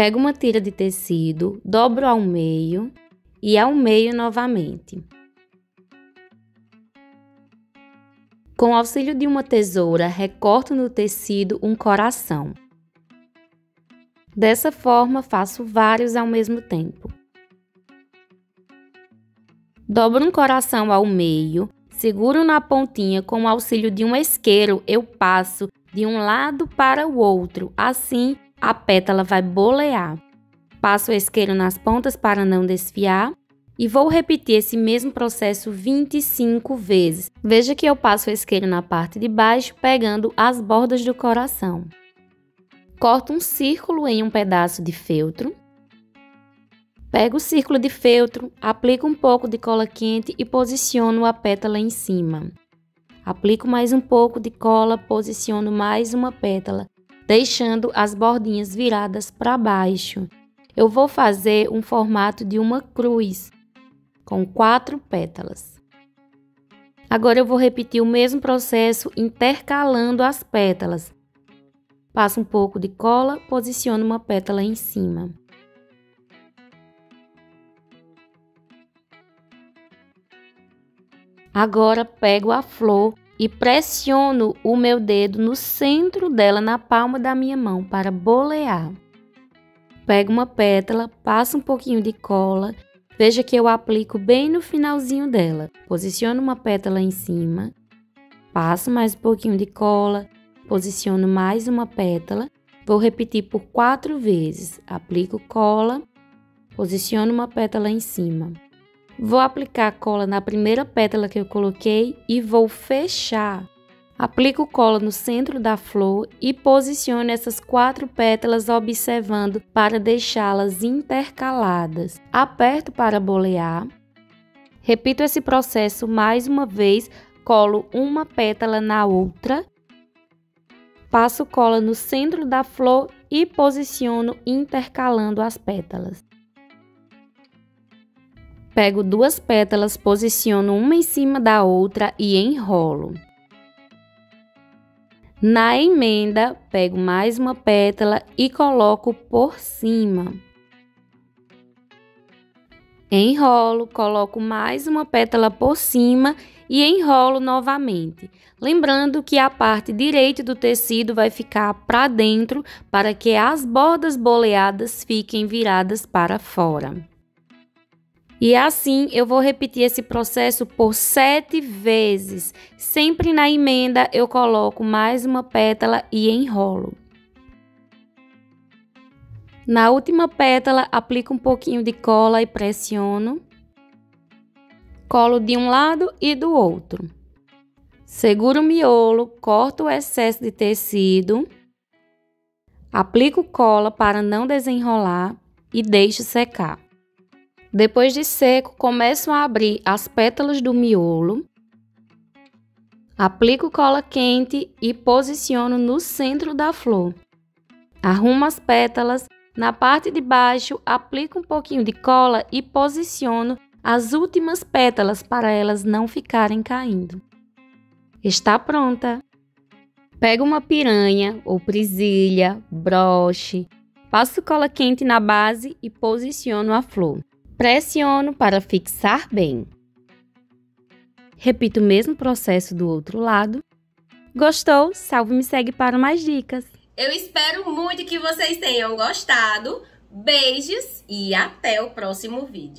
Pego uma tira de tecido, dobro ao meio e ao meio novamente. Com o auxílio de uma tesoura, recorto no tecido um coração. Dessa forma, faço vários ao mesmo tempo. Dobro um coração ao meio, seguro na pontinha com o auxílio de um isqueiro, eu passo de um lado para o outro, assim a pétala vai bolear. Passo o isqueiro nas pontas para não desfiar e vou repetir esse mesmo processo 25 vezes. Veja que eu passo o isqueiro na parte de baixo, pegando as bordas do coração. Corto um círculo em um pedaço de feltro Pego o círculo de feltro, aplico um pouco de cola quente e posiciono a pétala em cima. Aplico mais um pouco de cola, posiciono mais uma pétala, deixando as bordinhas viradas para baixo. Eu vou fazer um formato de uma cruz, com quatro pétalas. Agora eu vou repetir o mesmo processo intercalando as pétalas. Passo um pouco de cola, posiciono uma pétala em cima. Agora pego a flor e pressiono o meu dedo no centro dela, na palma da minha mão, para bolear. Pego uma pétala, passo um pouquinho de cola, veja que eu aplico bem no finalzinho dela. Posiciono uma pétala em cima, passo mais um pouquinho de cola, posiciono mais uma pétala, vou repetir por quatro vezes. Aplico cola, posiciono uma pétala em cima. Vou aplicar cola na primeira pétala que eu coloquei e vou fechar. Aplico cola no centro da flor e posiciono essas quatro pétalas observando para deixá-las intercaladas. Aperto para bolear. Repito esse processo mais uma vez, colo uma pétala na outra. Passo cola no centro da flor e posiciono intercalando as pétalas. Pego duas pétalas, posiciono uma em cima da outra e enrolo. Na emenda, pego mais uma pétala e coloco por cima. Enrolo, coloco mais uma pétala por cima e enrolo novamente. Lembrando que a parte direita do tecido vai ficar para dentro para que as bordas boleadas fiquem viradas para fora. E assim eu vou repetir esse processo por sete vezes. Sempre na emenda eu coloco mais uma pétala e enrolo. Na última pétala, aplico um pouquinho de cola e pressiono. Colo de um lado e do outro. Seguro o miolo, corto o excesso de tecido. Aplico cola para não desenrolar e deixo secar. Depois de seco, começo a abrir as pétalas do miolo. Aplico cola quente e posiciono no centro da flor. Arrumo as pétalas. Na parte de baixo, aplico um pouquinho de cola e posiciono as últimas pétalas para elas não ficarem caindo. Está pronta! Pego uma piranha ou presilha, broche, passo cola quente na base e posiciono a flor. Pressiono para fixar bem. Repito o mesmo processo do outro lado. Gostou? Salve e me segue para mais dicas. Eu espero muito que vocês tenham gostado. Beijos e até o próximo vídeo.